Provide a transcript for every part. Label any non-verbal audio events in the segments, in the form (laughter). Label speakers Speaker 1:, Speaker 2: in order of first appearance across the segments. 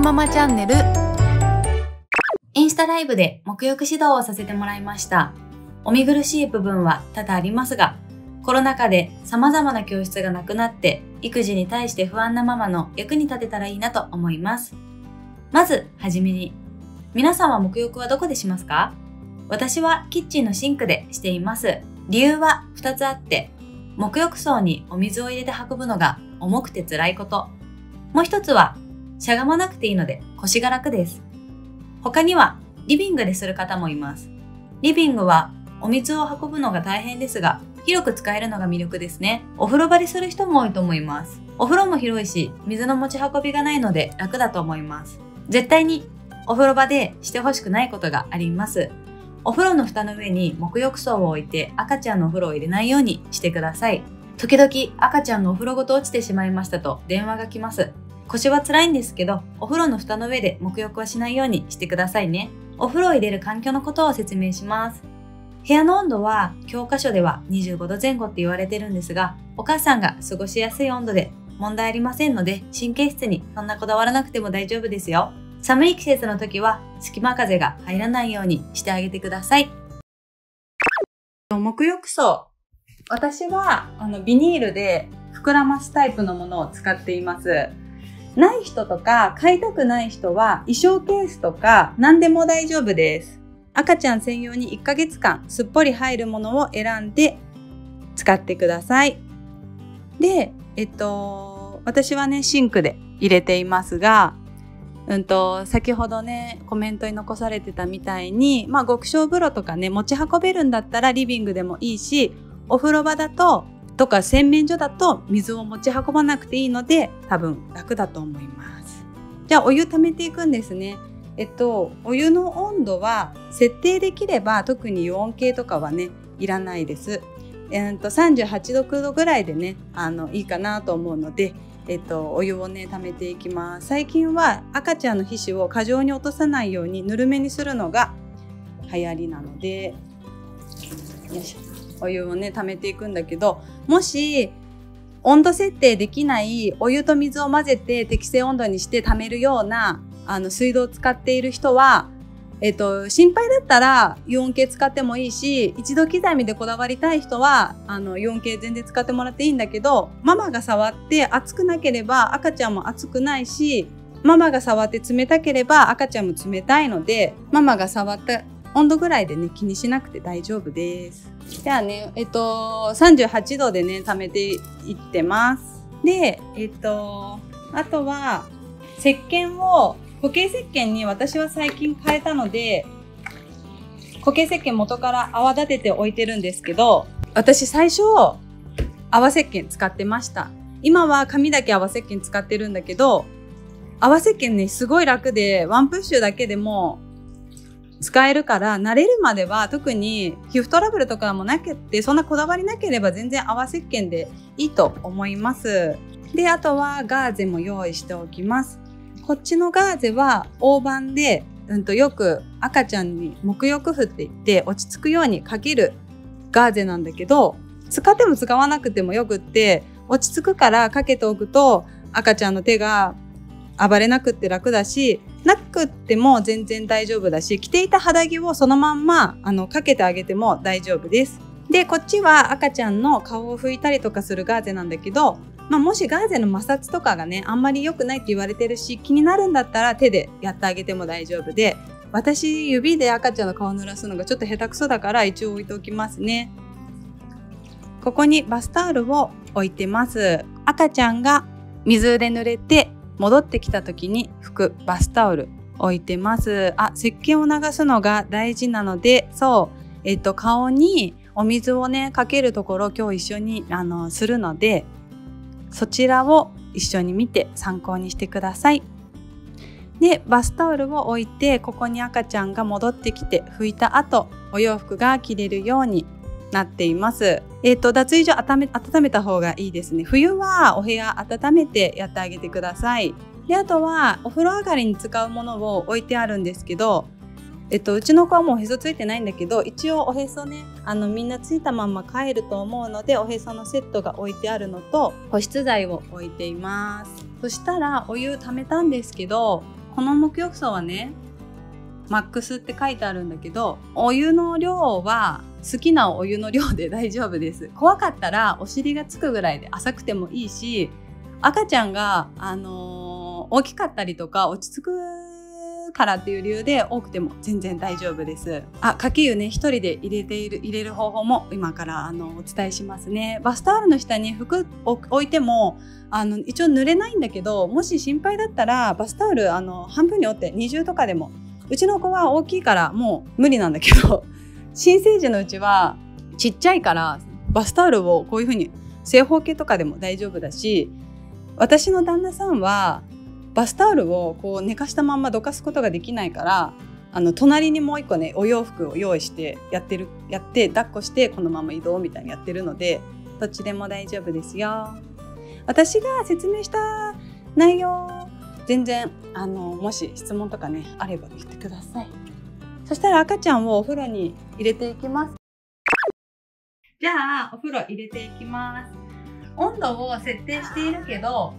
Speaker 1: ママチャンネル。インスタライブで沐浴指導をさせてもらいました。お見苦しい部分は多々ありますがコロナ禍で様々な教室がなくなって育児に対して不安なママの役に立てたらいいなと思います。まずはじめに皆さんは沐浴はどこでしますか？私はキッチンのシンクでしています。理由は2つあって沐浴槽にお水を入れて運ぶのが重くて辛いこと。もう一つはしゃがまなくていいので腰が楽です。他にはリビングでする方もいます。リビングはお水を運ぶのが大変ですが広く使えるのが魅力ですね。お風呂場でする人も多いと思います。お風呂も広いし水の持ち運びがないので楽だと思います。絶対にお風呂場でしてほしくないことがあります。お風呂の蓋の上に沐浴槽を置いて赤ちゃんのお風呂を入れないようにしてください。時々赤ちゃんがお風呂ごと落ちてしまいましたと電話が来ます。腰は辛いんですけど、お風呂の蓋の上で沐浴はしないようにしてくださいね。お風呂を入れる環境のことを説明します。部屋の温度は教科書では25度前後って言われてるんですが、お母さんが過ごしやすい温度で問題ありませんので、神経質にそんなこだわらなくても大丈夫ですよ。寒い季節の時は隙間風が入らないようにしてあげてください。
Speaker 2: 沐浴槽。私はあのビニールで膨らますタイプのものを使っています。ない人とか買いたくない人は衣装ケースとか何でも大丈夫です。赤ちゃん専用に1ヶ月間すっぽり入るものを選んで使ってください。で、えっと、私はね、シンクで入れていますが、うんと、先ほどね、コメントに残されてたみたいに、まあ、極小風呂とかね、持ち運べるんだったらリビングでもいいし、お風呂場だととか洗面所だと水を持ち運ばなくていいので多分楽だと思います。じゃあお湯溜めていくんですね。えっとお湯の温度は設定できれば特に油温計とかはねいらないです。えっと38度9度ぐらいでねあのいいかなと思うのでえっと、お湯をね溜めていきます。最近は赤ちゃんの皮脂を過剰に落とさないようにぬるめにするのが流行りなのでよいしょ。お湯をね溜めていくんだけどもし温度設定できないお湯と水を混ぜて適正温度にして溜めるようなあの水道を使っている人は、えっと、心配だったらイオン系使ってもいいし一度刻みでこだわりたい人はあのイオン系全然使ってもらっていいんだけどママが触って熱くなければ赤ちゃんも熱くないしママが触って冷たければ赤ちゃんも冷たいのでママが触った温度ぐらいでね気にしなくて大丈夫です。じゃあねえっと38度でね溜めていってます。でえっとあとは石鹸を固形石鹸に私は最近変えたので固形石鹸元から泡立てて置いてるんですけど私最初泡石鹸使ってました今は紙だけ泡石鹸使ってるんだけど泡石鹸ねすごい楽でワンプッシュだけでも使えるから慣れるまでは特に皮膚トラブルとかもなくてそんなこだわりなければ全然泡石鹸でいいと思います。であとはガーゼも用意しておきます。こっちのガーゼは大判で、うんと、よく赤ちゃんに沐浴布って言って落ち着くようにかけるガーゼなんだけど使っても使わなくてもよくって落ち着くからかけておくと赤ちゃんの手が暴れなくって楽だしなくっても全然大丈夫だし着ていた肌着をそのまんまあのかけてあげても大丈夫です。でこっちは赤ちゃんの顔を拭いたりとかするガーゼなんだけど、まあ、もしガーゼの摩擦とかがねあんまり良くないって言われてるし気になるんだったら手でやってあげても大丈夫で私指で赤ちゃんの顔を濡らすのがちょっと下手くそだから一応置いておきますね。ここにバスタオルを置いてます。赤ちゃんが水で濡れて戻ってきた時に拭くバスタオル置いてます。あ、石鹸を流すのが大事なので、そう、えっと、顔にお水をね、かけるところ今日一緒にあのするので、そちらを一緒に見て参考にしてください。で、バスタオルを置いて、ここに赤ちゃんが戻ってきて拭いた後、お洋服が着れるようになっています。えっ、ー、と、脱衣所温め温めた方がいいですね。冬はお部屋温めてやってあげてください。で、あとはお風呂上がりに使うものを置いてあるんですけど、えっと、うちの子はもうへそついてないんだけど一応おへそねあのみんなついたまま帰ると思うのでおへそのセットが置いてあるのと保湿剤を置いていますそしたらお湯溜めたんですけどこの沐浴槽はねマックスって書いてあるんだけどお湯の量は好きなお湯の量で大丈夫です。怖かったらお尻がつくぐらいで浅くてもいいし赤ちゃんが、あのー、大きかったりとか落ち着くからっていう理由で多くても全然大丈夫です。あかけ湯ね一人で入れている入れる方法も今からあのお伝えしますね。バスタオルの下に服を置いてもあの一応濡れないんだけどもし心配だったらバスタオルあの半分に折って二重とかでもうちの子は大きいからもう無理なんだけど (laughs) 新生児のうちはちっちゃいからバスタオルをこういうふうに正方形とかでも大丈夫だし私の旦那さんはバスタオルをこう寝かしたまんまどかすことができないからあの隣にもう一個ねお洋服を用意してやってるやって抱っこしてこのまま移動みたいにやってるのでどっちでも大丈夫ですよ。私が説明した内容全然あのもし質問とかねあれば言ってください。そしたら赤ちゃんをお風呂に入れていきます。じゃあお風呂入れていきます。温度を設定しているけど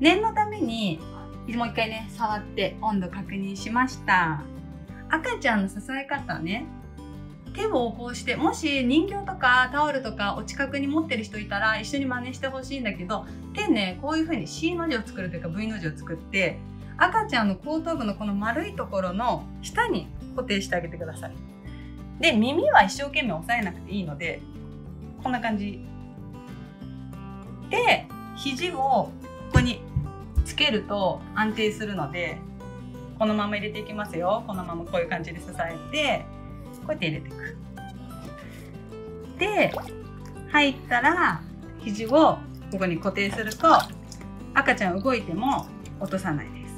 Speaker 2: 念のためにもう一回ね触って温度確認しました。赤ちゃんの支え方ね手をこうしてもし人形とかタオルとかお近くに持ってる人いたら一緒に真似してほしいんだけど手ねこういう風に C の字を作るというか V の字を作って赤ちゃんの後頭部のこの丸いところの下に固定してあげてください。で耳は一生懸命押さえなくていいのでこんな感じ。で肘をここにつけると安定するのでこのまま入れていきますよ。このままこういう感じで支えてこうやって入れていく。で入ったら肘をここに固定すると赤ちゃん動いても落とさないです。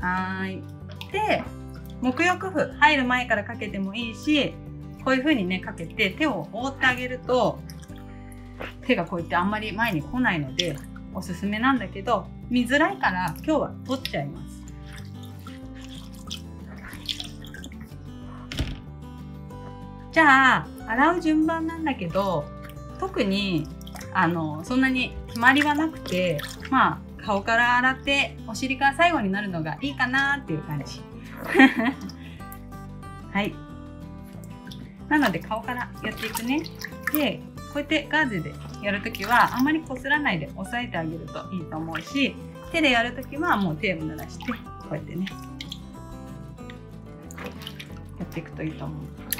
Speaker 2: はいで沐浴布入る前からかけてもいいしこういう風にねかけて手を覆ってあげると手がこうやってあんまり前に来ないのでおすすめなんだけど見づらいから今日は取っちゃいます。じゃあ洗う順番なんだけど特にあのそんなに決まりはなくてまあ顔から洗ってお尻から最後になるのがいいかなっていう感じ。(laughs) はい。なので顔からやっていくね。でこうやってガーゼでやるときはあんまりこすらないで押さえてあげるといいと思うし手でやるときはもう手を濡らしてこうやってね。やっていくといいと思う。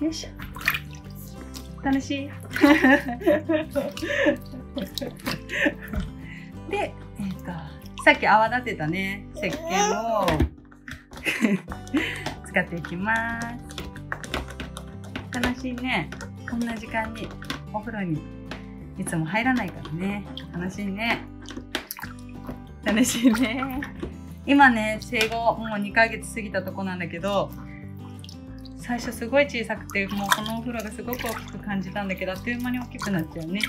Speaker 2: よいしょ。楽しい。(laughs) で、えーと、さっき泡立てたね石鹸を。(laughs) 使っていきます。楽しいね。こんな時間にお風呂にいつも入らないからね。楽しいね。楽しいね。今ね生後もう2ヶ月過ぎたとこなんだけど最初すごい小さくてもうこのお風呂がすごく大きく感じたんだけどあっという間に大きくなっちゃうね。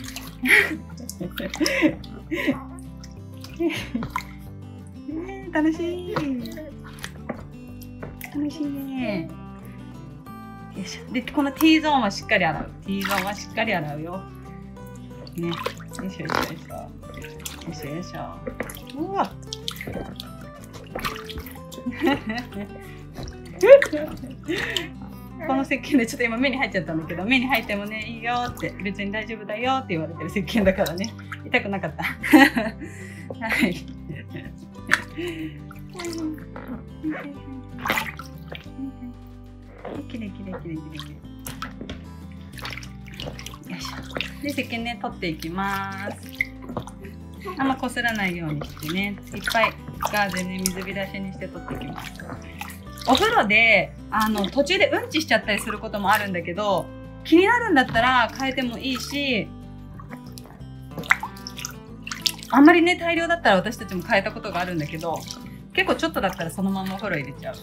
Speaker 2: 楽しい。楽しい。ね。よいしょ。でこの T ゾーンはしっかり洗う。T ゾーンはしっかり洗うよ。ね。よいしょ。よいしょよいしょ。よいしょよいしょ。うわ。(laughs) この石鹸でちょっと今目に入っちゃったんだけど目に入ってもねいいよって別に大丈夫だよって言われてる石鹸だからね。痛くなかった。(laughs) はい。きれいきれいきれいきれいきれいよいしょ。で石鹸ね取っていきます。あんまこすらないようにしてね。いっぱいガーゼね水浸しにして取っていきます。お風呂であの途中でうんちしちゃったりすることもあるんだけど気になるんだったら変えてもいいしあんまりね大量だったら私たちも変えたことがあるんだけど結構ちょっとだったらそのままお風呂入れちゃう。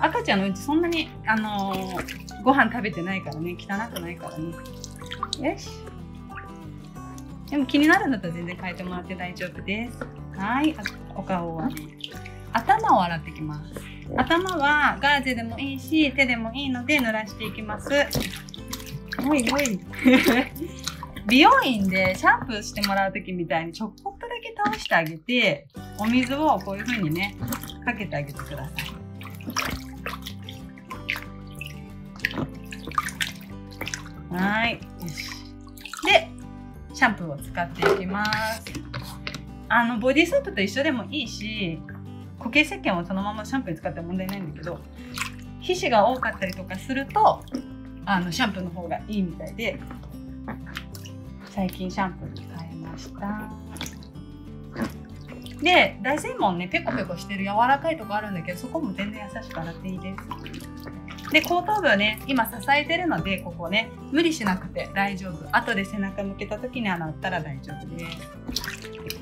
Speaker 2: 赤ちゃんのうちそんなにあのー、ご飯食べてないからね汚くないからね。よし。でも気になるんだったら全然変えてもらって大丈夫です。はい。お顔は。頭を洗っていきます頭はガーゼでもいいし手でもいいので濡らしていきますおいおい (laughs) 美容院でシャンプーしてもらう時みたいにちょこっとだけ倒してあげて、お水をこういう風にね、かけてあげてください。はい。よし。で、シャンプーを使っていきます。あの、ボディーソープと一緒でもいいし、固形石鹸をそのままシャンプーに使っても問題ないんだけど、皮脂が多かったりとかすると、あの、シャンプーの方がいいみたいで、最近シャンプーに変えました。で、大専門ね、ペコペコしてる柔らかいとこあるんだけど、そこも全然優しく洗っていいです。で、後頭部はね、今支えてるので、ここね、無理しなくて大丈夫。後で背中向けた時に洗ったら大丈夫です。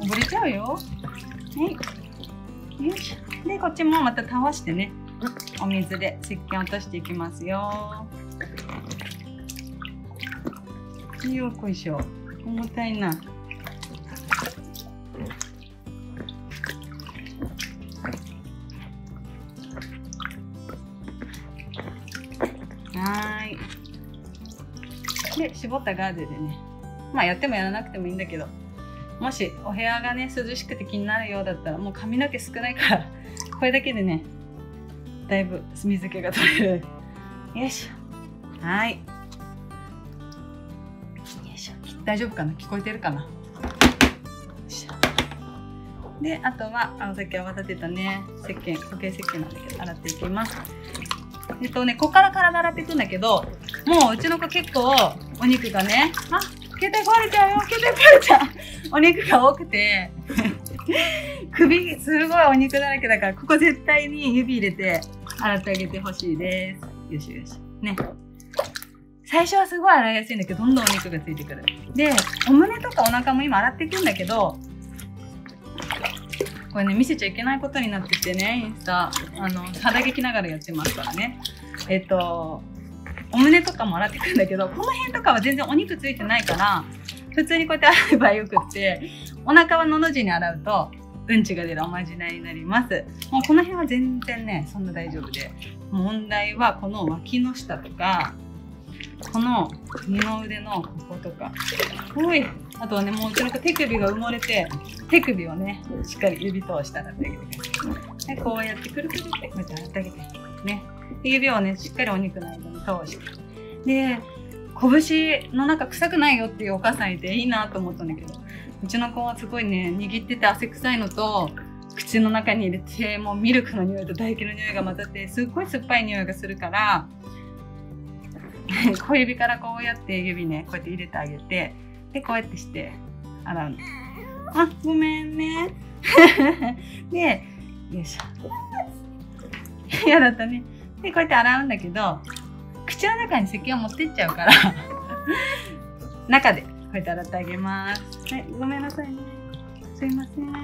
Speaker 2: 溺れちゃうよ。はい。よし。で、こっちもまた倒してね、お水で石鹸落としていきますよ。よこいしょ。重たいな。はい。で、絞ったガーゼでね、まあやってもやらなくてもいいんだけど、もしお部屋がね、涼しくて気になるようだったら、もう髪の毛少ないから、(laughs) これだけでね、だいぶ水気が取れる。よいしょ。はい。よいしょ。大丈夫かな？聞こえてるかな？で、あとは、あの、さっき泡立てたね、石鹸、固形石鹸なんだけど、洗っていきます。えっとね、ここから体洗っていくんだけど、もううちの子結構お肉がね、あ、携帯壊れちゃうよ、携帯壊れちゃう。お肉が多くて、(laughs) 首すごいお肉だらけだから、ここ絶対に指入れて洗ってあげてほしいです。よしよし。ね。最初はすごい洗いやすいんだけど、どんどんお肉がついてくる。で、お胸とかお腹も今洗っていくんだけど、これね、見せちゃいけないことになっててね、インスタ、あの、肌着着ながらやってますからね。えっと、お胸とかも洗っていくんだけど、この辺とかは全然お肉ついてないから、普通にこうやって洗えばよくって、お腹はのの字に洗うと、うんちが出るおまじないになります。もうこの辺は全然ね、そんな大丈夫で。問題はこの脇の下とか、この二の腕のこことか。おいあとはね、もううちの子手首が埋もれて、手首をね、しっかり指通したらってあげてください。で、こうやってくるくるってこうやって洗ってあげて。ね。指をね、しっかりお肉の間に通して。で、拳の中臭くないよっていうお母さんいていいなと思ったんだけど、うちの子はすごいね、握ってて汗臭いのと、口の中に入れて、もうミルクの匂いと唾液の匂いが混ざって、すっごい酸っぱい匂いがするから、(laughs) 小指からこうやって指ね、こうやって入れてあげて、で、こうやってして洗うの。あ、ごめんね。(laughs) で、よいしょ。(laughs) 嫌だったね。で、こうやって洗うんだけど、口の中に石鹸を持ってっちゃうから、(laughs) 中でこうやって洗ってあげます。はい、ごめんなさいね。すいません。は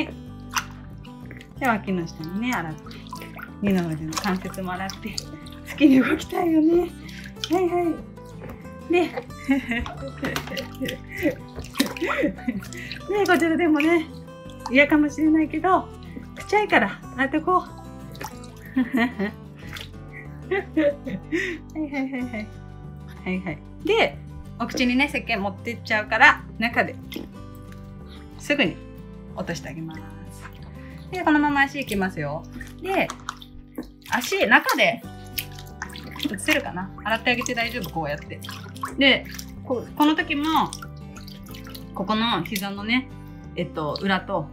Speaker 2: い。で、脇の下にね、洗って、二の腕の関節も洗って、好きに動きたいよね。はいはい。で、(laughs) ねこちらでもね、嫌かもしれないけど、くちゃいから、洗ってこう。はいはいはいはい。はいはい。で、お口にね、石鹸持ってっちゃうから、中ですぐに落としてあげます。で、このまま足いきますよ。で、足、中で、映せるかな？洗ってあげて大丈夫、こうやって。で、ここの時も、ここの膝のね、えっと、裏と、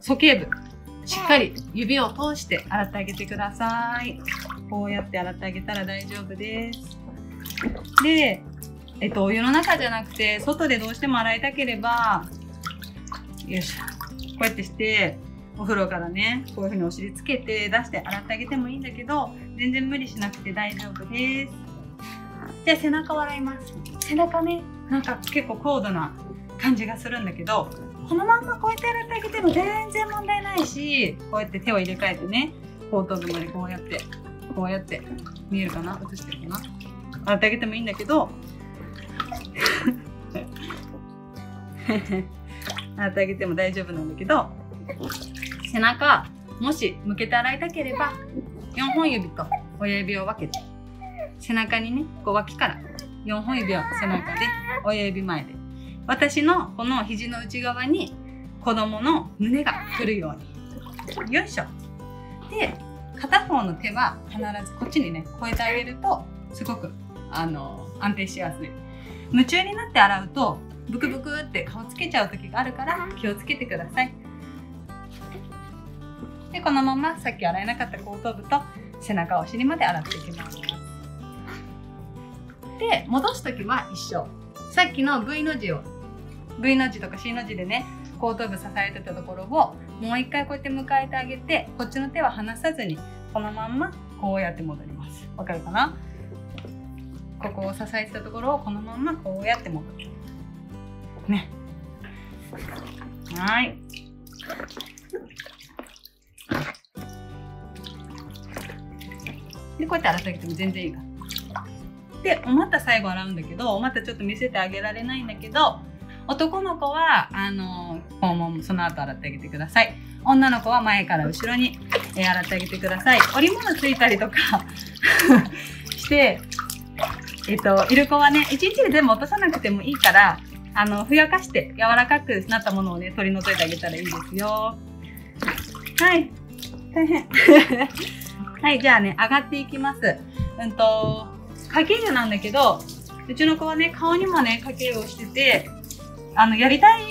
Speaker 2: 鼠径部、しっかり指を通して洗ってあげてください。こうやって洗ってあげたら大丈夫です。で、えっと、お湯の中じゃなくて、外でどうしても洗いたければ、よいしょ。こうやってして、お風呂からね、こういう風にお尻つけて出して洗ってあげてもいいんだけど、全然無理しなくて大丈夫です。じゃあ背中を洗います。背中ね、なんか結構高度な感じがするんだけど、このまんまこうやって洗ってあげても全然問題ないし、こうやって手を入れ替えてね、後頭部までこうやって、こうやって、見えるかな？映してるかな？洗ってあげてもいいんだけど、(laughs) 洗ってあげても大丈夫なんだけど、背中、もし向けて洗いたければ、4本指と親指を分けて、背中にね、こう脇から4本指を背中で、親指前で。私のこの肘の内側に子供の胸が来るように。よいしょ。で片方の手は必ずこっちにね越えてあげるとすごくあの安定しやすい。夢中になって洗うとブクブクって顔つけちゃう時があるから気をつけてください。でこのままさっき洗えなかった後頭部と背中お尻まで洗っていきます。で戻す時は一緒。さっきの V の字を V の字とか C の字でね後頭部支えてたところをもう一回こうやって迎えてあげてこっちの手は離さずにこのまんまこうやって戻ります。わかるかな？ここを支えてたところをこのまんまこうやって戻る。ね。はい。でこうやって洗ってあげても全然いいか。らでお股最後洗うんだけどお股ちょっと見せてあげられないんだけど男の子はあの肛門その後洗ってあげてください。女の子は前から後ろに、え洗ってあげてください。織物ついたりとか (laughs) してえっ、といる子はね一日で全部落とさなくてもいいからあのふやかして柔らかくなったものをね取り除いてあげたらいいですよ。はい。大変。(laughs) はいじゃあね上がっていきます。うんとかけ湯なんだけどうちの子はね顔にもねかけ湯をしててあのやりたい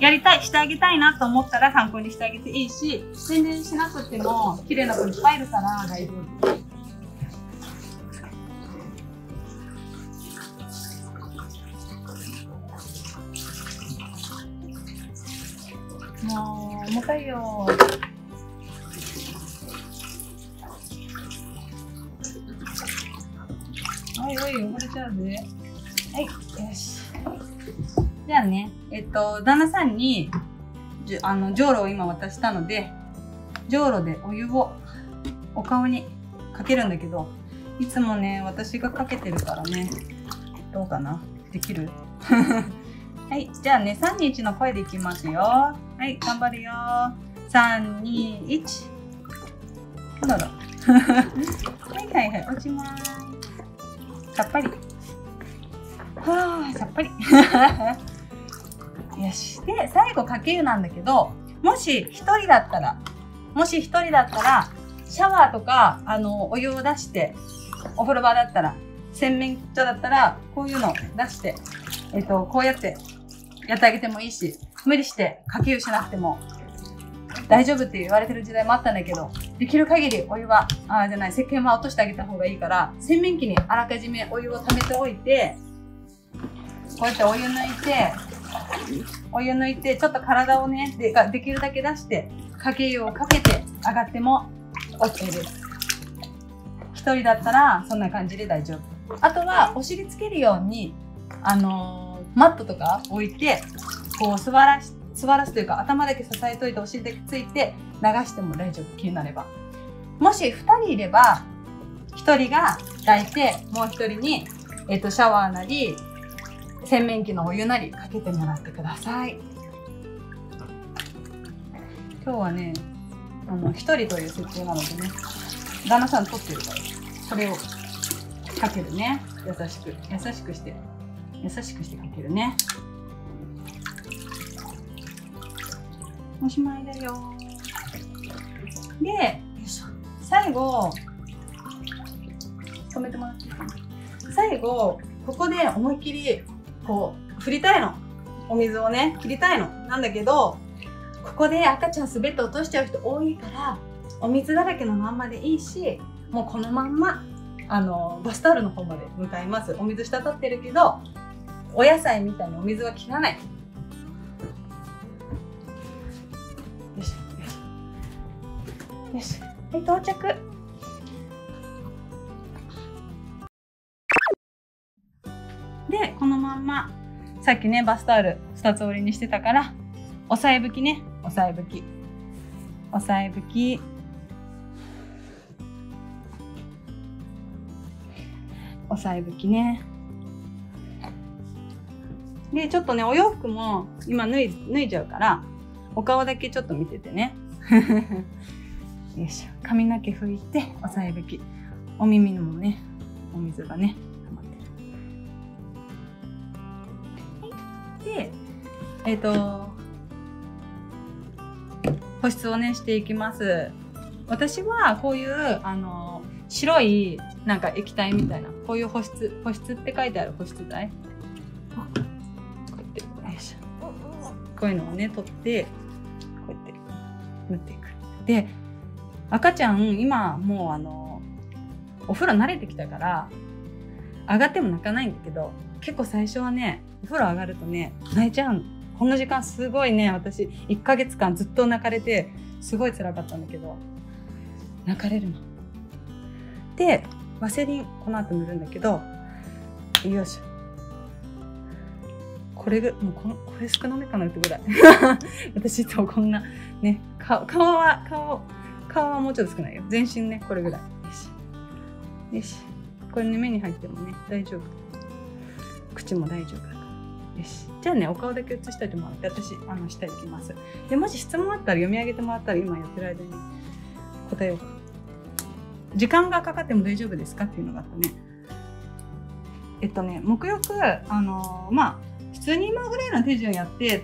Speaker 2: やりたいしてあげたいなと思ったら参考にしてあげていいし全然しなくても綺麗な子いっぱいいるから。大丈夫もう重たいよ。おいおい汚れちゃうぜはいよし。じゃあね。えっと旦那さんにじあのじょうろを今渡したのでじょうろでお湯をお顔にかけるんだけどいつもね私がかけてるからねどうかな？できる？(laughs) はいじゃあね321の声でいきますよ。はい頑張るよ。321どうぞ。(laughs) はいはいはい落ちます。さっぱり。はあさっぱり。よし。で最後かけ湯なんだけどもし1人だったらもし1人だったらシャワーとかあのお湯を出してお風呂場だったら洗面所だったらこういうの出して、えっと、こうやってやってあげてもいいし無理してかけ湯しなくても大丈夫って言われてる時代もあったんだけどできる限りお湯はあーじゃない石鹸は落としてあげた方がいいから洗面器にあらかじめお湯を溜めておいてこうやってお湯抜いてお湯抜いてちょっと体をねでできるだけ出してかけ湯をかけて上がっても OK です。一人だったらそんな感じで大丈夫。あとはお尻つけるようにあのーマットとか置いてこう座らし座らすというか頭だけ支えといてお尻だけついて流しても大丈夫。気になれば。もし2人いれば1人が抱いてもう1人に、えっとシャワーなり洗面器のお湯なりかけてもらってください。今日はねあの1人という設定なのでね旦那さん撮ってるからそれをかけるね。優しく。優しくして。優しくしてかけるね。おしまいだよ。で最後止めてもらっていいかな。最後ここで思いっきりこう振りたいの。お水をね切りたいの。なんだけどここで赤ちゃん滑って落としちゃう人多いからお水だらけのまんまでいいしもうこのまんまあのバスタオルの方まで向かいます。お水滴ってるけどお野菜みたいにお水は切らない。よしよし。よし。はい到着。でこのまんまさっきねバスタオル2つ折りにしてたから押さえ拭きね。押さえ拭き。押さえ拭き。押さえ拭きね。でちょっとねお洋服も今脱い脱いじゃうからお顔だけちょっと見ててね。(laughs) よいしょ。髪の毛拭いて押さえ拭き。お耳にもねお水がね。えっ、と保湿をねしていきます。私はこういうあの白いなんか液体みたいなこういう保湿保湿って書いてある保湿剤。こうやってよいしょこういうのをね取ってこうやって塗っていく。で赤ちゃん今もうあのお風呂慣れてきたから上がっても泣かないんだけど結構最初はねお風呂上がるとね泣いちゃうの。この時間すごいね私1ヶ月間ずっと泣かれてすごい辛かったんだけど泣かれるの。でワセリンこの後塗るんだけどよいしょ。これぐもうこのこれ少なめかなってぐらい。(laughs) 私いつもこんなね顔顔は顔顔はもうちょっと少ないよ。全身ねこれぐらい。よしよしこれね目に入ってもね大丈夫。口も大丈夫だから。よしじゃあねお顔だけ写しておいてもらって私あの下行きます。でもし質問あったら読み上げてもらったら今やってる間に答えようか。時間がかかっても大丈夫ですか？っていうのがあったね。えっとね沐浴あのまあ普通に今ぐらいの手順やって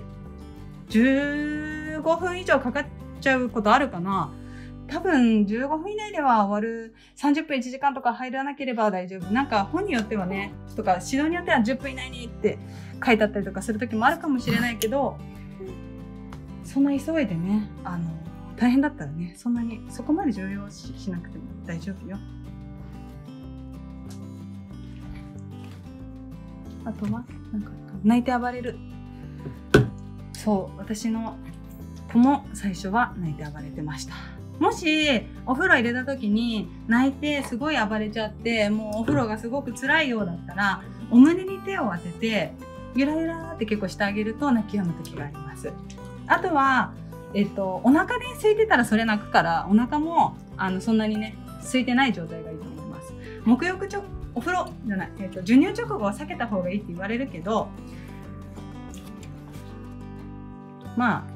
Speaker 2: 15分以上かかっちゃうことあるかな？多分15分以内では終わる30分1時間とか入らなければ大丈夫。なんか本によってはねとか指導によっては10分以内にって書いてあったりとかする時もあるかもしれないけどそんな急いでねあの大変だったらねそんなにそこまで重要視しなくても大丈夫よ。あとはなんか泣いて暴れる。そう私の子も最初は泣いて暴れてました。もしお風呂入れた時に泣いてすごい暴れちゃってもうお風呂がすごく辛いようだったらお胸に手を当ててゆらゆらって結構してあげると泣き止む時があります。あとはえっとお腹で空いてたらそれ泣くからお腹もあのそんなにね空いてない状態がいいと思います。沐浴ちょお風呂じゃない、えっと、授乳直後は避けた方がいいって言われるけどまあ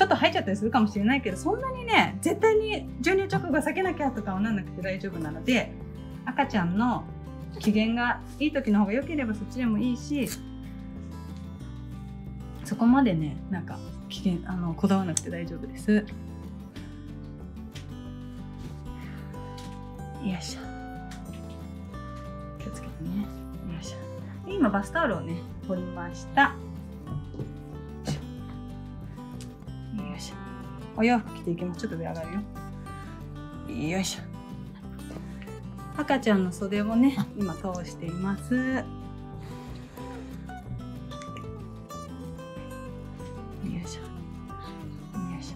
Speaker 2: ちょっと入っちゃったりするかもしれないけどそんなにね絶対に授乳直後避けなきゃとかはなんなくて大丈夫なので赤ちゃんの機嫌がいい時の方が良ければそっちでもいいしそこまでねなんか機嫌あのこだわらなくて大丈夫です。よいしょ。気をつけてね。よいしょ。今バスタオルをね取りました。お洋服着ていきます。ちょっと上上がるよ。よいしょ。赤ちゃんの袖をね今通しています。よいしょ。よいし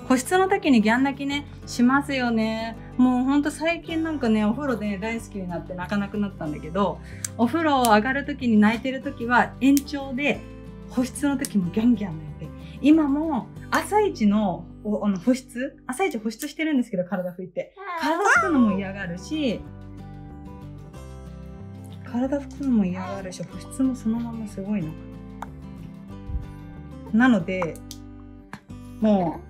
Speaker 2: ょ。保湿の時にギャン泣きねしますよね。もうほんと最近なんかねお風呂で、大好きになって泣かなくなったんだけどお風呂上がる時に泣いてる時は延長で保湿の時もギャンギャン泣いて今も朝一のおあの保湿？朝一保湿してるんですけど体拭いて。体拭くのも嫌がるし体拭くのも嫌がるし保湿もそのまますごいのなのでも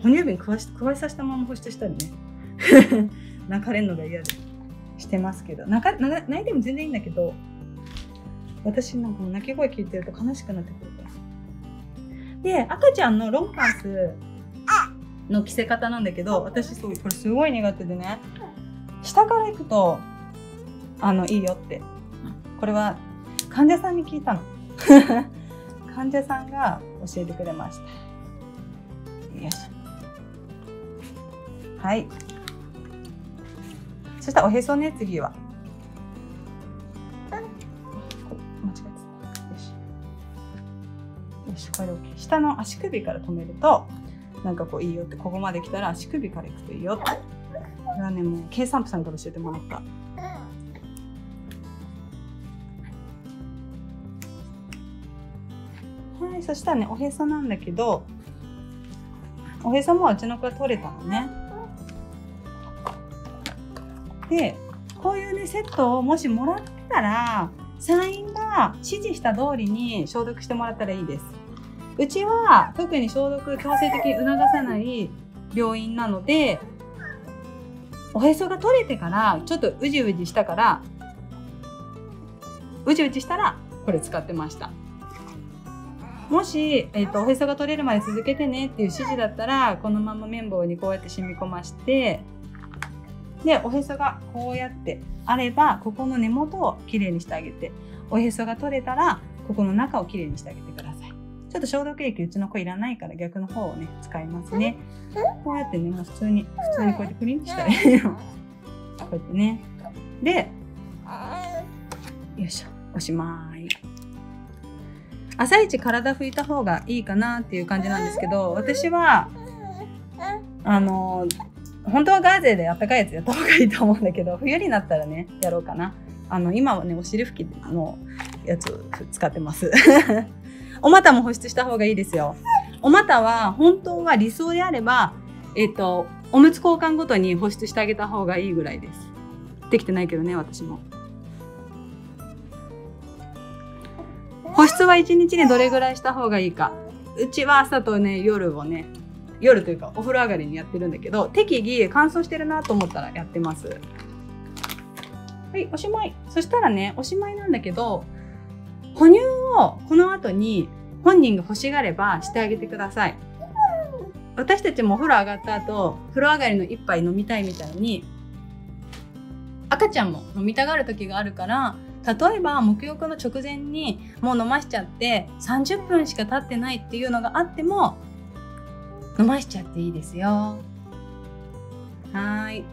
Speaker 2: う哺乳瓶加え加えさせたまま保湿したりね。(laughs) 泣かれるのが嫌で。してますけど。泣か泣泣いても全然いいんだけど私なんかもう泣き声聞いてると悲しくなってくるで赤ちゃんのロンパースの着せ方なんだけど私そうこれすごい苦手でね。下から行くとあのいいよって。これは患者さんに聞いたの。(laughs) 患者さんが教えてくれました。よいしょ。はい。そしたらおへそね次は。これ下の足首から止めるとなんかこういいよってここまで来たら足首から行くといいよって。これはねもう計算婦さんから教えてもらった。はいそしたらねおへそなんだけどおへそもうちの子は取れたのね。でこういうねセットをもしもらったら産院が指示した通りに消毒してもらったらいいです。うちは特に消毒強制的に促さない病院なのでおへそが取れてからちょっとうじうじしたからうじうじしたらこれ使ってました。もし、えっ、と、おへそが取れるまで続けてねっていう指示だったら、このまま綿棒にこうやって染み込まして、で、おへそがこうやってあれば、ここの根元をきれいにしてあげて、おへそが取れたら、ここの中をきれいにしてあげてください。ちょっと消毒液うちの子いらないから逆の方をね、使いますね。こうやってね、もう普通に、普通にこうやってクリンってしたらいいの。(laughs) こうやってね。で、よいしょ、おしまい。朝一体拭いた方がいいかなっていう感じなんですけど、私は、あの、本当はガーゼであったかいやつやった方がいいと思うんだけど、冬になったらね、やろうかな。あの、今はね、お尻拭きのやつを使ってます。お股も保湿した方がいいですよ。お股は本当は理想であれば、えっ、と、おむつ交換ごとに保湿してあげた方がいいぐらいです。できてないけどね、私も。保湿は1日にどれぐらいした方がいいか。うちは朝とね、夜をね、夜というかお風呂上がりにやってるんだけど、適宜乾燥してるなと思ったらやってます。はい、おしまい。そしたらね、おしまいなんだけど、哺乳をこの後に本人が欲しがればしてあげてください。私たちもお風呂上がった後、風呂上がりの一杯飲みたいみたいに、赤ちゃんも飲みたがる時があるから、例えば沐浴の直前にもう飲ましちゃって30分しか経ってないっていうのがあっても飲ましちゃっていいですよ。はい。